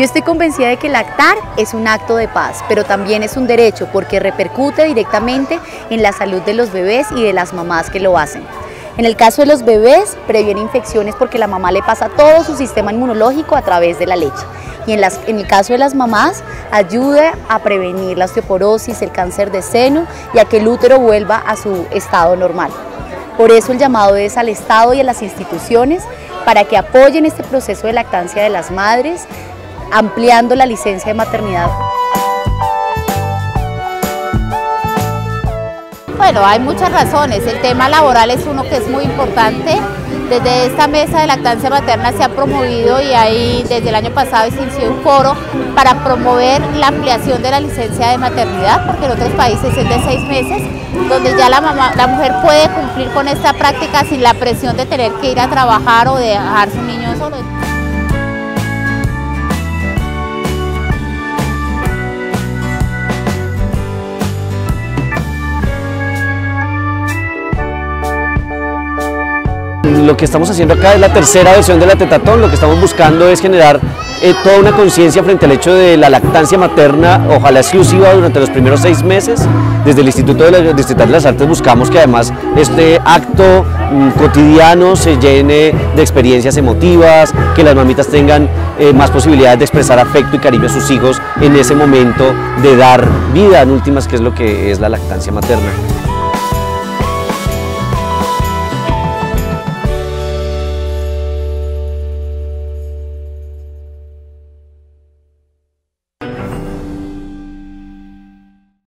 Yo estoy convencida de que lactar es un acto de paz, pero también es un derecho porque repercute directamente en la salud de los bebés y de las mamás que lo hacen. En el caso de los bebés, previene infecciones porque la mamá le pasa todo su sistema inmunológico a través de la leche. Y en, el caso de las mamás, ayuda a prevenir la osteoporosis, el cáncer de seno y a que el útero vuelva a su estado normal. Por eso el llamado es al Estado y a las instituciones para que apoyen este proceso de lactancia de las madres, ampliando la licencia de maternidad. Bueno, hay muchas razones. El tema laboral es uno que es muy importante. Desde esta mesa de lactancia materna se ha promovido y ahí desde el año pasado se inició un foro para promover la ampliación de la licencia de maternidad, porque en otros países es de seis meses, donde ya la, mamá, la mujer puede cumplir con esta práctica sin la presión de tener que ir a trabajar o de dejar su niño solo. Lo que estamos haciendo acá es la tercera versión de la Tetatón, lo que estamos buscando es generar eh, toda una conciencia frente al hecho de la lactancia materna, ojalá exclusiva durante los primeros seis meses. Desde el Instituto de la, Distrital de las Artes buscamos que además este acto mm, cotidiano se llene de experiencias emotivas, que las mamitas tengan eh, más posibilidades de expresar afecto y cariño a sus hijos en ese momento de dar vida en últimas, que es lo que es la lactancia materna.